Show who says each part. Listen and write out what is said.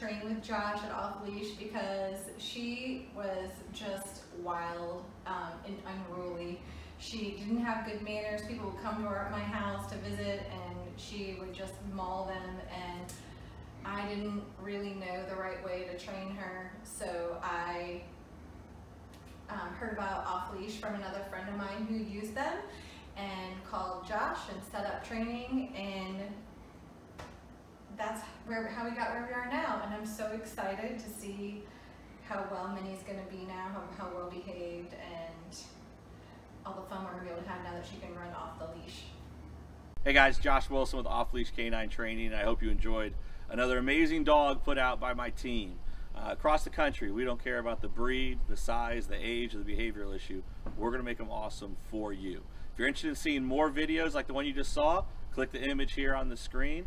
Speaker 1: train with Josh at Off Leash because she was just wild um, and unruly. She didn't have good manners. People would come to her at my house to visit and she would just maul them and I didn't really know the right way to train her. So I um, heard about Off Leash from another friend of mine who used them and called Josh and set up training and where how we got where we are now and I'm so excited to see how well Minnie's gonna be now, how, how well behaved and all the fun we're gonna be able to have now that she can run off the leash.
Speaker 2: Hey guys, Josh Wilson with Off Leash Canine Training. I hope you enjoyed another amazing dog put out by my team. Uh, across the country, we don't care about the breed, the size, the age, or the behavioral issue. We're going to make them awesome for you. If you're interested in seeing more videos like the one you just saw, click the image here on the screen.